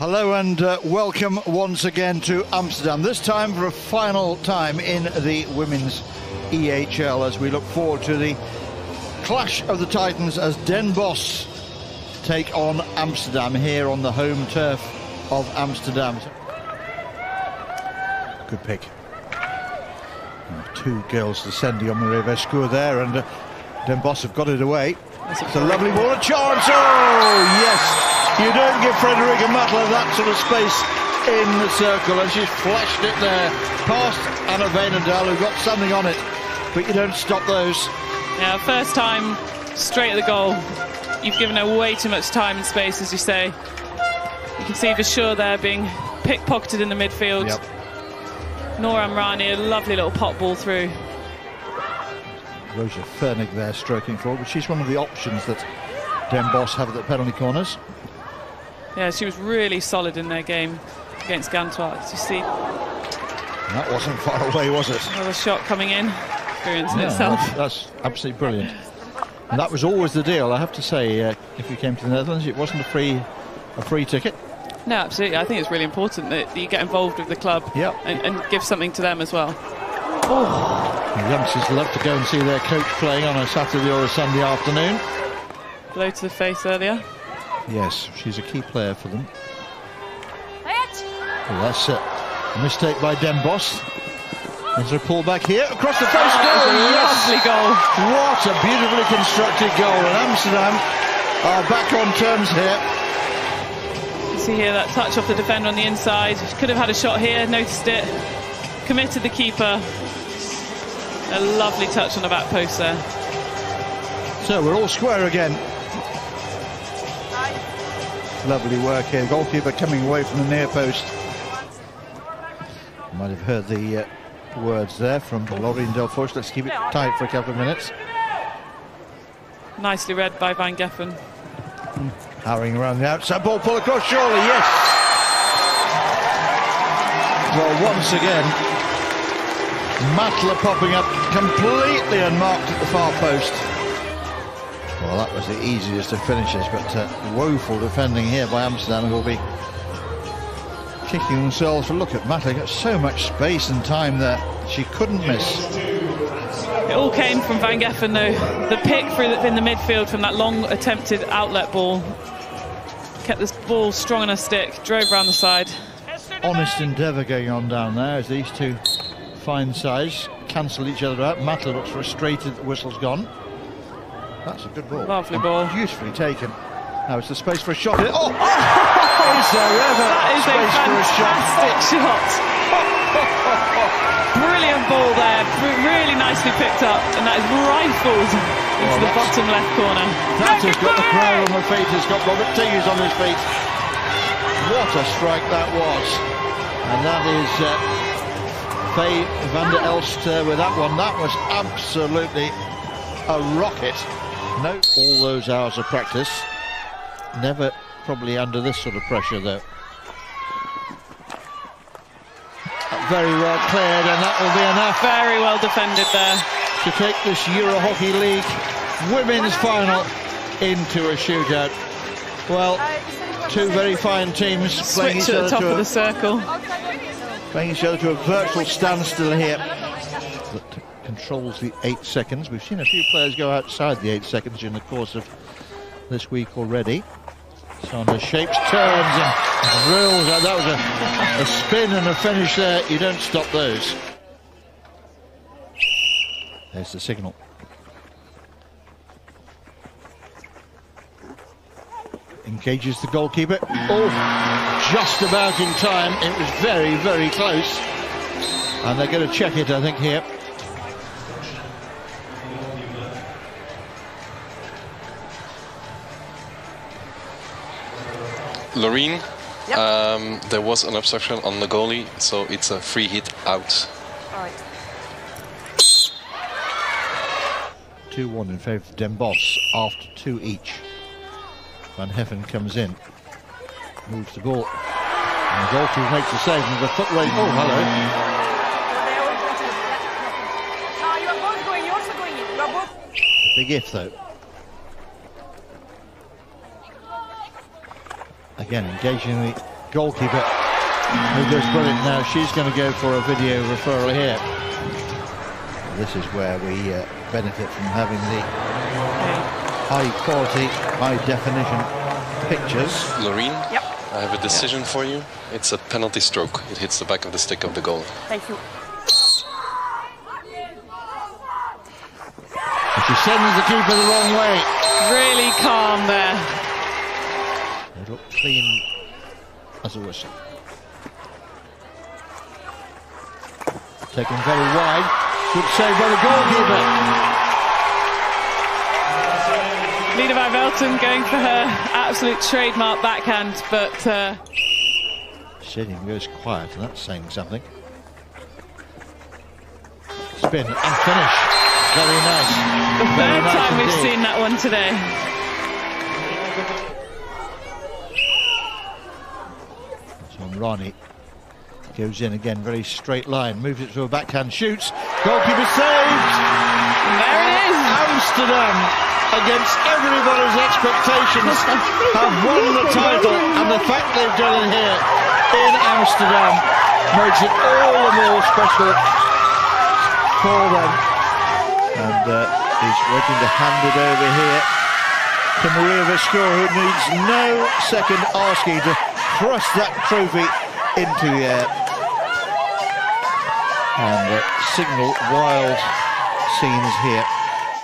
Hello and uh, welcome once again to Amsterdam. This time for a final time in the women's EHL as we look forward to the clash of the Titans as Den Bosch take on Amsterdam here on the home turf of Amsterdam. Good pick. Two girls descending on Maria Verschoor there and uh, Den Bosch have got it away. It's a lovely ball, a chance. Oh, yes. You don't give Frédérique Matla that sort of space in the circle, and she's flashed it there past Anna Veenendaal, who got something on it, but you don't stop those. Yeah, first time straight at the goal. You've given her way too much time and space, as you say. You can see Verschoor there being pickpocketed in the midfield. Yep. Noor Amrani, a lovely little pop ball through. Rosa Fernig there stroking forward, but she's one of the options that Den Bosch have at the penalty corners. Yeah, she was really solid in their game against Gantoise. You see. That wasn't far away, was it? Another shot coming in. Experience Yeah, itself. That's, that's absolutely brilliant. And that was always the deal, I have to say. Uh, if you came to the Netherlands, it wasn't a free, a free ticket. No, absolutely. I think it's really important that you get involved with the club Yep. and, and give something to them as well. The youngsters love to go and see their coach playing on a Saturday or a Sunday afternoon. Blow to the face earlier. Yes, she's a key player for them. Well, that's it. A mistake by Den Bosch. There's a pull back here across the face. Oh, goal. a Yes! lovely goal. What a beautifully constructed goal. And Amsterdam are back on terms here. You see here that touch off the defender on the inside. Could have had a shot here, noticed it, committed the keeper. A lovely touch on the back post there. So we're all square again. Lovely work here. Goalkeeper coming away from the near post. Might have heard the uh, words there from Laurine Delforge. Let's keep it tight for a couple of minutes. Nicely read by Van Geffen. Harrying around the outside. Ball pull across, surely, yes. Well, once again, Matla popping up completely unmarked at the far post. Well, that was the easiest of finishes, but uh, woeful defending here by Amsterdam, who will be kicking themselves. But look at Matla, got so much space and time there. She couldn't miss. It all came from Van Geffen though. The pick through the, in the midfield from that long attempted outlet ball. Kept this ball strong on her stick, drove around the side. honest endeavour going on down there as these two fine size, cancel each other out. Matla looks frustrated the whistle's gone. That's a good ball. Lovely And ball. Beautifully taken. Now it's the space for a shot. Oh! Is there ever That is a space for a shot? fantastic shot. Brilliant ball there, really nicely picked up, and that is rifled into Well, the bottom left corner. That has got the crowd on the feet. It's got Robert Tingers on his feet. What a strike that was. And that is uh, Faye van der Elst uh, with that one. That was absolutely a rocket. No, all those hours of practice. Never probably under this sort of pressure though. Very well cleared and that will be enough Very well defended there. to take this Euro Hockey League women's final into a shootout. Well, two very fine teams playing Switch each, at the other top to of the circle. Playing each other to a virtual standstill here. That controls the eight seconds. We've seen a few players go outside the eight seconds during the course of this week already. Sanders shapes, turns and drills. Oh, That was a, a spin and a finish there. You don't stop those. There's the signal. Engages the goalkeeper. Oh, just about in time. It was very, very close. And they're going to check it, I think, here. Laurine, um, there was an obstruction on the goalie, so it's a free hit out. 2-1 in favour of Den Bosch after two each. Van Geffen comes in, moves the ball, and the goalkeeper makes the save with the foot race. Oh, hello. No, you are both going, you're also going in. You are both. Big if, though. Again, engaging the goalkeeper who goes brilliant now. She's going to go for a video referral here. This is where we uh, benefit from having the high quality, high definition pictures. Laurine, Yep. I have a decision for you. It's a penalty stroke. It hits the back of the stick of the goal. Thank you. And she sends the keeper the wrong way. Really calm there. They look clean as a whistle. Taken very wide. Good save by the goalkeeper. Lena Van Velten going for her absolute trademark backhand, but uh, Stadium goes quiet, and that's saying something. Spin and finish. Very nice. the Very third nice time we've seen that one today. So Ronnie goes in again, very straight line, moves it to a backhand, shoots. Goalkeeper saves. There it is. Amsterdam, against everybody's expectations, have won the title, and the fact they've done it here in Amsterdam makes it all the more special for them. And uh, he's waiting to hand it over here to Maria Verschoor, who needs no second asking to thrust that trophy into the air and uh, signal wild scenes here.